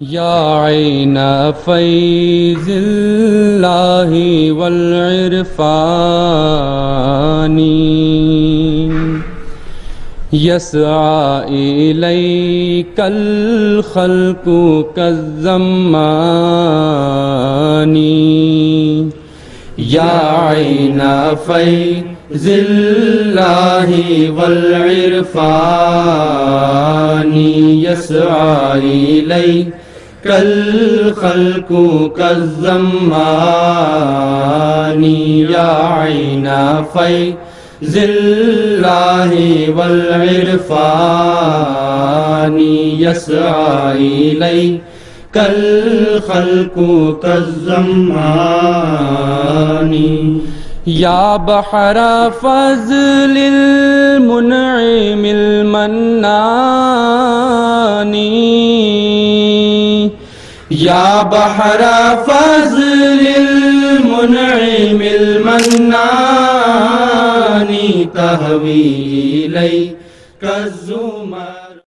يا عين فيض الله والعرفان يسعى إليك الخلق كالزمان. يا عين فيض الله والعرفان. يسعى إليك كالخلق كالزمان. يا عين فيض الله والعرفان يسعى إليك كالخلق كالزمان. يا بحر فضل المنعم المنان. يا بحر فضل المنعم المنان. تهوي إليك الزمان